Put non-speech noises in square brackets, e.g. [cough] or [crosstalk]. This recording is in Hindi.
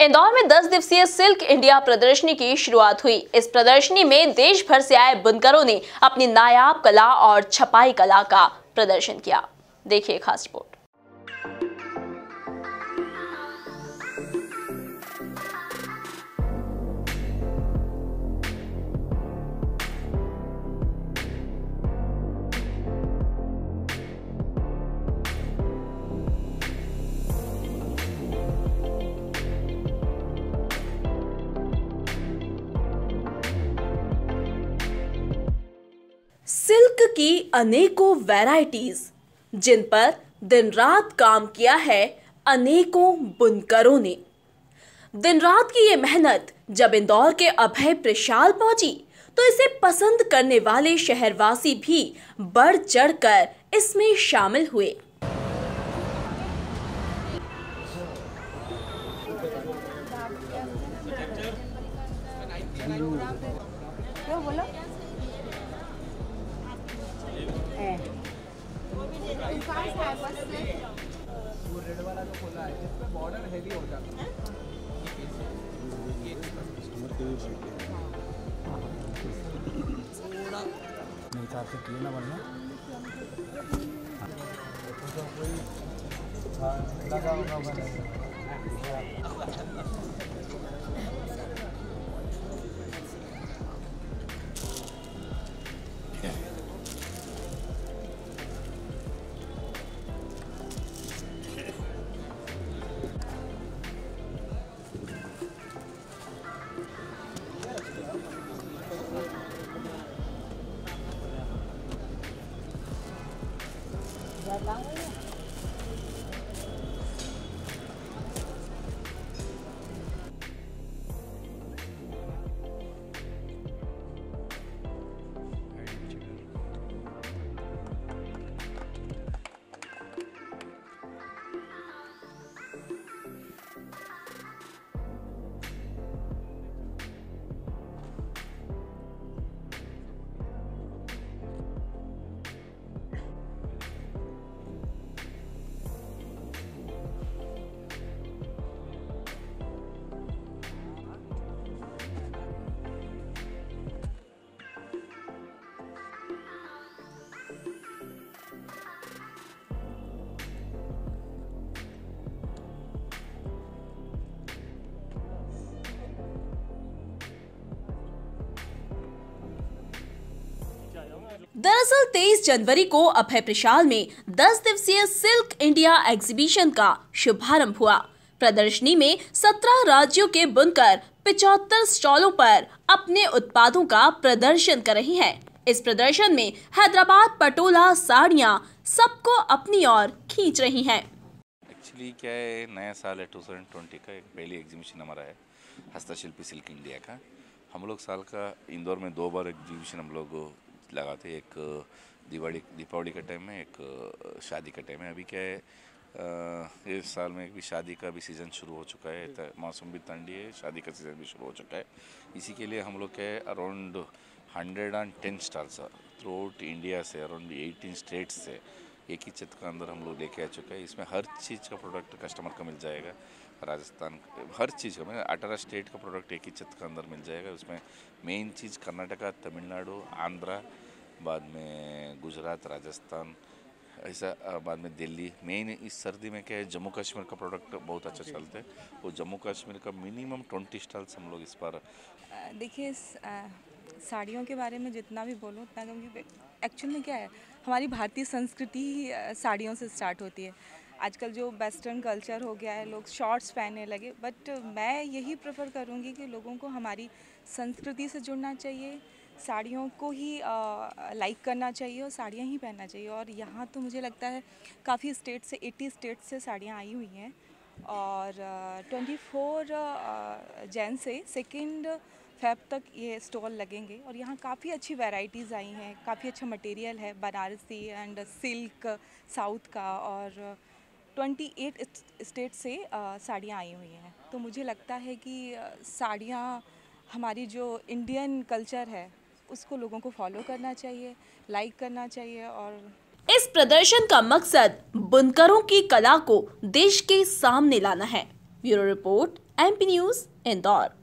इंदौर में 10 दिवसीय सिल्क इंडिया प्रदर्शनी की शुरुआत हुई। इस प्रदर्शनी में देश भर से आए बुनकरों ने अपनी नायाब कला और छपाई कला का प्रदर्शन किया। देखिए खास रिपोर्ट। की अनेकों वैरायटीज जिन पर दिन रात काम किया है अनेकों बुनकरों ने। दिन रात की ये मेहनत जब इंदौर के अभय प्रशाल पहुँची तो इसे पसंद करने वाले शहरवासी भी बढ़ चढ़कर इसमें शामिल हुए। बोलो? वो रेड वाला जो खोला है इसमें बॉर्डर हैवी हो जाता है। मेरे हिसाब से किए ना वरना तो कोई लगा होगा [laughs] 在单位。दरअसल 23 जनवरी को अभय प्रशाल में 10 दिवसीय सिल्क इंडिया एग्जीबिशन का शुभारंभ हुआ प्रदर्शनी में 17 राज्यों के बुनकर 75 स्टॉलों पर अपने उत्पादों का प्रदर्शन कर रही हैं। इस प्रदर्शन में हैदराबाद, पटोला, साड़ियाँ सबको अपनी ओर खींच रही हैं। एक्चुअली क्या है, नया साल है 2020 का एक पहली एग्जीबिशन हमारा है, हस्तशिल्पी सिल्क इंडिया का हम लोग साल का इंदौर में दो बार एग्जीबिशन हम लोग लगाते एक दिवाली दीपावली के टाइम में एक शादी के टाइम में। अभी क्या है इस साल में भी शादी का भी सीज़न शुरू हो चुका है। मौसम भी ठंडी है शादी का सीज़न भी शुरू हो चुका है। इसी के लिए हम लोग क्या है around hundred and ten stars throughout India से अराउंड एटीन स्टेट्स से एक ही छत का अंदर हम लोग लेके आ चुके हैं। इसमें हर चीज़ का प्रोडक्ट कस्टमर को मिल जाएगा। राजस्थान हर चीज़ का मैं अठारह स्टेट का प्रोडक्ट एक ही छत के अंदर मिल जाएगा। उसमें मेन चीज़ कर्नाटका तमिलनाडु आंध्रा बाद में गुजरात राजस्थान ऐसा बाद में दिल्ली। मेन इस सर्दी में क्या है जम्मू कश्मीर का प्रोडक्ट बहुत अच्छा चलता है। वो जम्मू कश्मीर का मिनिमम ट्वेंटी स्टॉल्स हम लोग इस पर देखिए साड़ियों के बारे में जितना भी बोलूँ, उतना कम क्योंकि एक्चुअल में क्या है, हमारी भारतीय संस्कृति ही साड़ियों से स्टार्ट होती है। आजकल जो वेस्टर्न कल्चर हो गया है, लोग शॉर्ट्स पहनने लगे बट मैं यही प्रेफर करूँगी कि लोगों को हमारी संस्कृति से जुड़ना चाहिए, साड़ियों को ही लाइक करना चाहिए और साड़ियाँ ही पहनना चाहिए। और यहाँ तो मुझे लगता है काफ़ी स्टेट से 80 स्टेट से साड़ियाँ आई हुई हैं। और ट्वेंटी फोर जैन से सेकेंड फेब तक ये स्टॉल लगेंगे और यहाँ काफ़ी अच्छी वैरायटीज़ आई हैं, काफ़ी अच्छा मटेरियल है बनारसी एंड सिल्क, साउथ का और ट्वेंटी एट स्टेट से साड़ियाँ आई हुई हैं। तो मुझे लगता है कि साड़ियाँ हमारी जो इंडियन कल्चर है, उसको लोगों को फॉलो करना चाहिए लाइक करना चाहिए और इस प्रदर्शन का मकसद बुनकरों की कला को देश के सामने लाना है। Bureau report MP news Indore.